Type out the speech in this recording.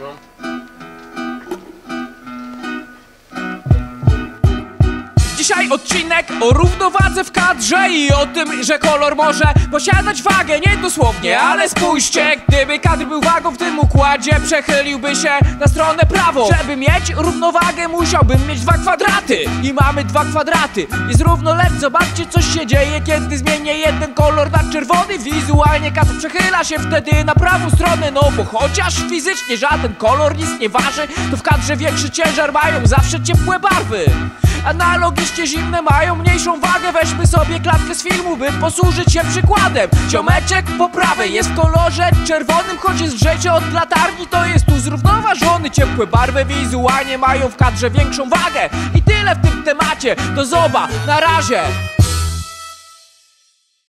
room? O równowadze w kadrze i o tym, że kolor może posiadać wagę. Nie dosłownie, ale spójrzcie Gdyby kadr był wagą w tym układzie Przechyliłby się na stronę prawą. Żeby mieć równowagę musiałbym mieć dwa kwadraty. I mamy dwa kwadraty. Jest równolec, zobaczcie co się dzieje Kiedy zmienię jeden kolor na czerwony. Wizualnie kadr przechyla się wtedy na prawą stronę No bo chociaż fizycznie żaden kolor nic nie waży To w kadrze większy ciężar mają zawsze ciepłe barwy Analogicznie zimne mają mniejszą wagę. Weźmy sobie klatkę z filmu, by posłużyć się przykładem. Ciomeczek po prawej jest w kolorze czerwonym Choć jest lżejszy od latarni, to jest tu zrównoważony Ciepłe barwy wizualnie mają w kadrze większą wagę. I tyle w tym temacie, do zoba, na razie